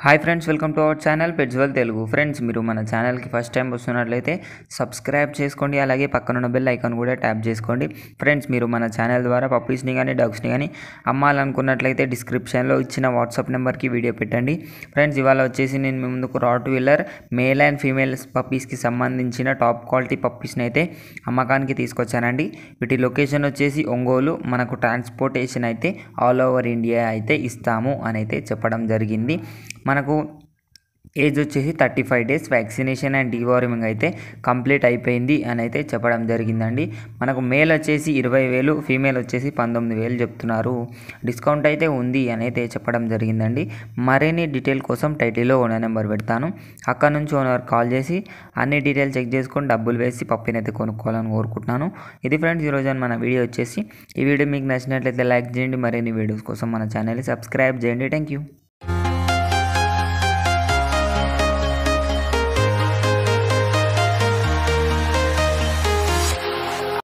Hi friends welcome to our channel పెడ్జ్వల్ Telugu friends మీరు మన ఛానల్కి ఫస్ట్ టైం వస్తున్నట్లయితే సబ్స్క్రైబ్ చేసుకోండి అలాగే పక్కనున్న బెల్ ఐకాన్ కూడా ట్యాప్ చేసుకోండి. ఫ్రెండ్స్ మీరు మన ఛానల్ ద్వారా పప్పీస్ని కానీ డగ్స్ని కానీ అమ్మాలనుకున్నట్లయితే డిస్క్రిప్షన్లో ఇచ్చిన వాట్సాప్ నెంబర్కి వీడియో పెట్టండి. ఫ్రెండ్స్ ఇవాళ వచ్చేసి నేను మీ ముందుకు Rottweiler male and female పప్పీస్కి సంబంధించిన టాప్ క్వాలిటీ పప్పీస్ని అయితే అమ్మకానికి తీసుకొచ్చానండి. వీటి లొకేషన్ వచ్చేసి ఒంగోలు. మనకు ట్రాన్స్పోర్టేషన్ అయితే ఆల్ ఓవర్ ఇండియా అయితే ఇస్తాము అని అయితే చెప్పడం జరిగింది. మనకు ఏజ్ వచ్చేసి thirty five days vaccination and deworming అయితే కంప్లీట్ అయిపోయింది అని అయితే చెప్పడం జరిగిందండి. మనకు మేల్ వచ్చేసి ఇరవై వేలు ఫీమేల్ వచ్చేసి పంతొమ్మిది వేలు చెప్తున్నారు. డిస్కౌంట్ అయితే ఉంది అని అయితే చెప్పడం జరిగిందండి. మరిన్ని డీటెయిల్ కోసం టైటిల్లో ఓనర్ నెంబర్ పెడతాను. అక్కడ నుంచి ఓనర్ కాల్ చేసి అన్ని డీటెయిల్ చెక్ చేసుకొని డబ్బులు వేసి పప్పిని అయితే కొనుక్కోవాలని కోరుకుంటున్నాను. ఇది ఫ్రెండ్స్ ఈరోజు మన వీడియో వచ్చేసి ఈ వీడియో మీకు నచ్చినట్లయితే లైక్ చేయండి. మరిన్ని వీడియోస్ కోసం మన ఛానల్ని సబ్స్క్రైబ్ చేయండి. Thank you.